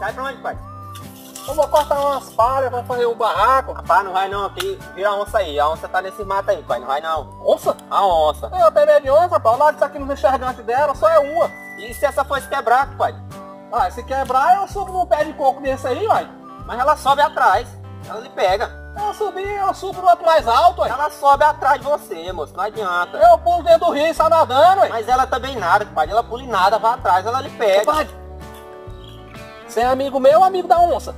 Sai pra onde, pai? Eu vou cortar umas palhas pra fazer um barraco. Rapaz, não vai não, aqui vira onça aí. A onça tá nesse mato aí, pai. Não vai não. Onça? A onça. Eu tenho medo de onça, rapaz. O lado disso aqui nos enxergantes dela só é uma. E se essa fosse quebrar, pai? Ah, se quebrar, eu subo num pé de coco desse aí, uai. Mas ela sobe atrás. Ela lhe pega. Eu subi, eu subo no outro mais alto, uai. Ela sobe atrás de você, moço. Não adianta. Eu pulo dentro do rio e sai nadando, uai. Mas ela também nada, pai. Ela pula e nada, vai atrás, ela lhe pega. Pai, você é amigo meu ou amigo da onça?